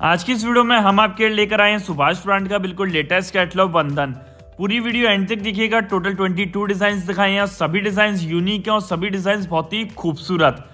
आज की इस वीडियो में हम आपके लेकर आए हैं सुभाष ब्रांड का बिल्कुल लेटेस्ट कैटलॉग बंधन। पूरी वीडियो एंड तक दिखिएगा टोटल 22 डिज़ाइन दिखाए हैं सभी डिज़ाइन यूनिक हैं और सभी डिज़ाइन बहुत ही खूबसूरत।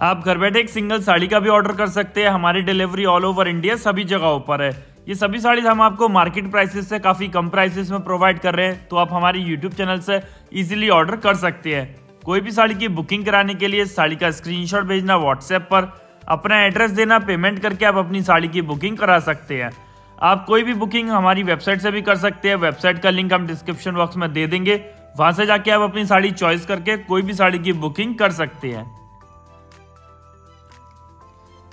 आप घर बैठे एक सिंगल साड़ी का भी ऑर्डर कर सकते हैं। हमारी डिलीवरी ऑल ओवर इंडिया सभी जगहों पर है। ये सभी साड़ी हम आपको मार्केट प्राइसेस से, काफ़ी कम प्राइसेस में प्रोवाइड कर रहे हैं तो आप हमारे यूट्यूब चैनल से इजीली ऑर्डर कर सकते हैं। कोई भी साड़ी की बुकिंग कराने के लिए साड़ी का स्क्रीनशॉट भेजना व्हाट्सएप पर। अपना एड्रेस देना, पेमेंट करके आप अपनी साड़ी की बुकिंग करा सकते हैं। आप कोई भी बुकिंग हमारी वेबसाइट से भी कर सकते हैं। वेबसाइट का लिंक हम डिस्क्रिप्शन बॉक्स में दे देंगे। वहाँ से जाके आप अपनी साड़ी चॉइस करके कोई भी साड़ी की बुकिंग कर सकते हैं।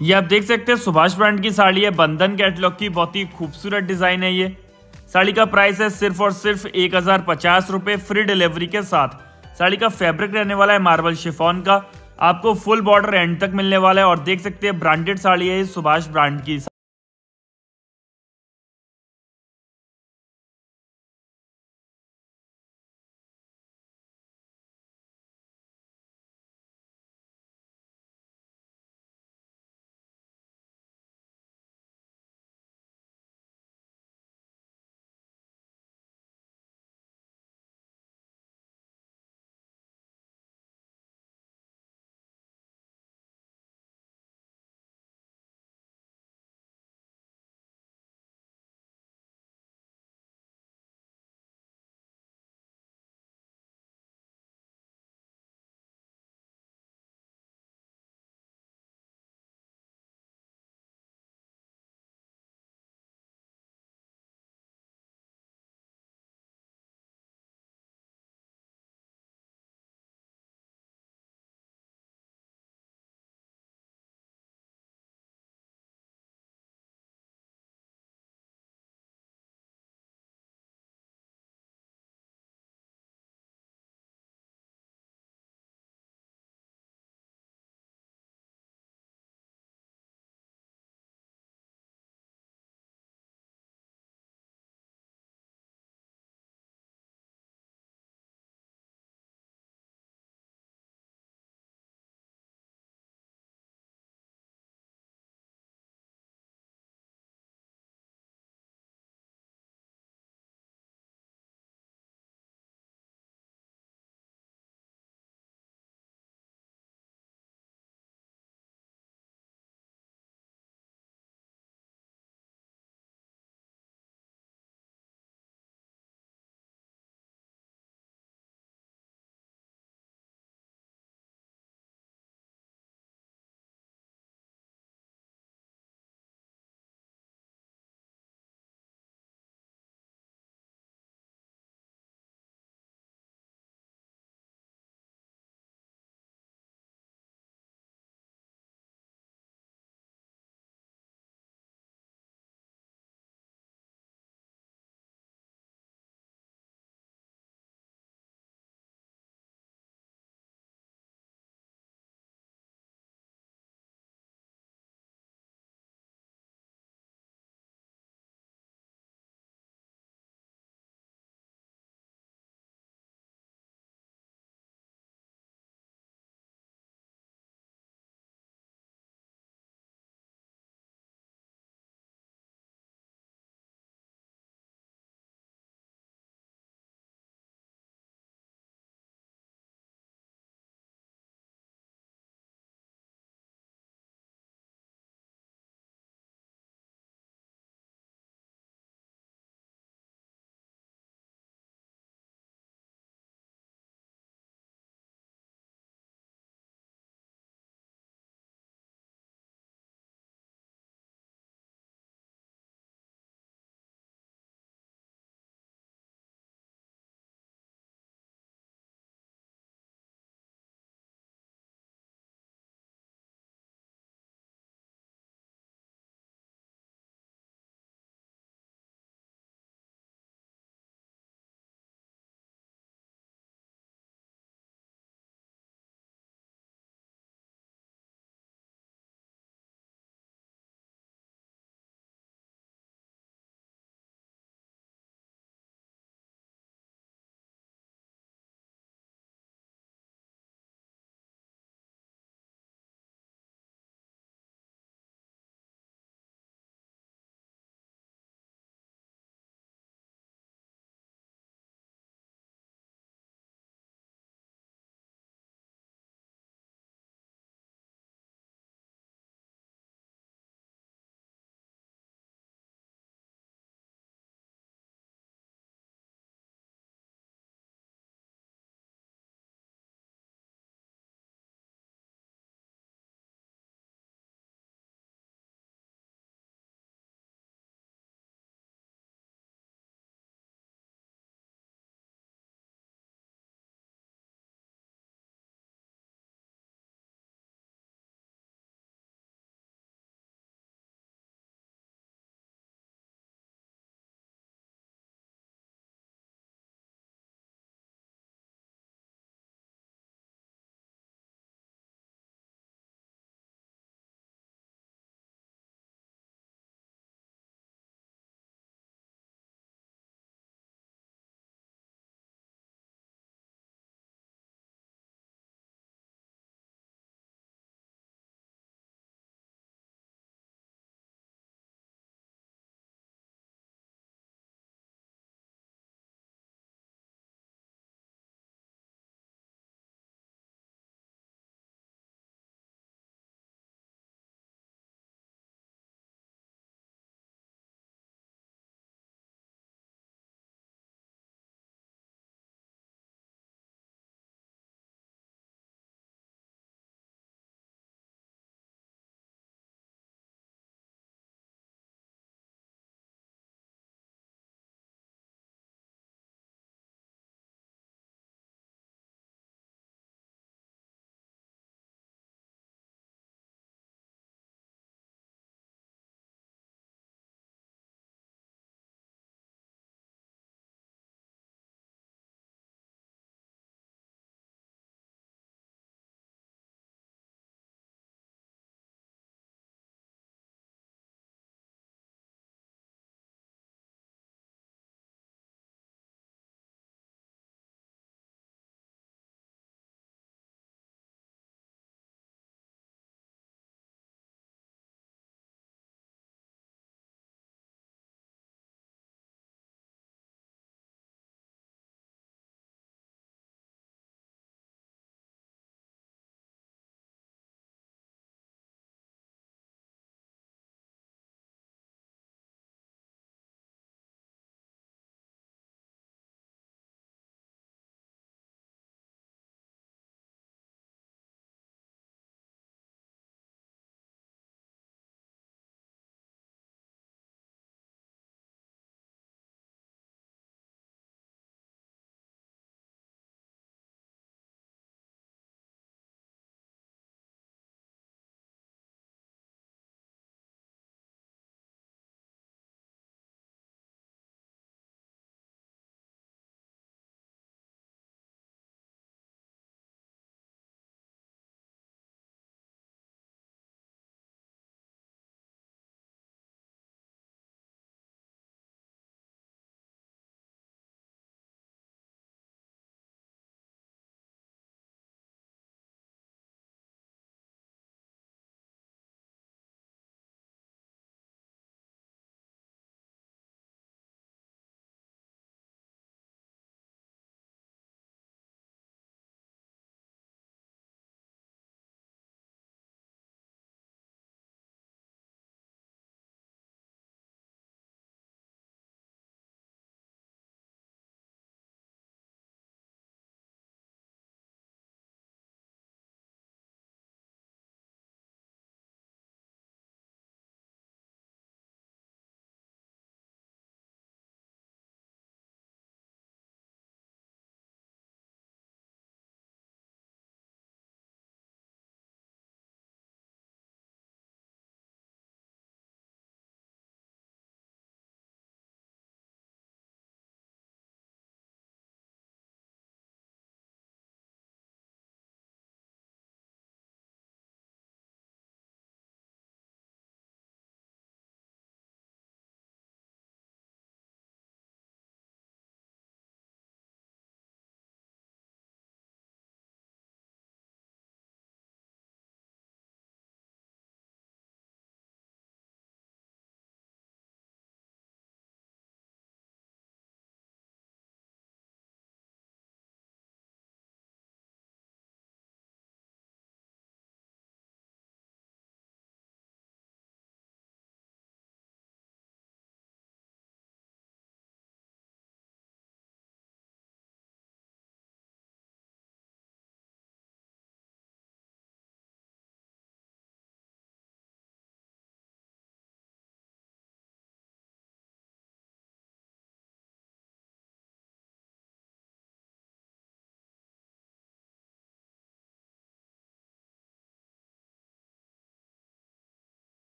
ये आप देख सकते हैं, सुभाष ब्रांड की साड़ी है। बंधन कैटलॉग की बहुत ही खूबसूरत डिज़ाइन है ये। साड़ी का प्राइस है सिर्फ़ और सिर्फ़ एक हज़ार फ्री डिलीवरी के साथ। साड़ी का फैब्रिक रहने वाला है मार्बल शिफॉन का। आपको फुल बॉर्डर एंड तक मिलने वाला है और देख सकते हैं ब्रांडेड साड़ी है सुभाष ब्रांड की।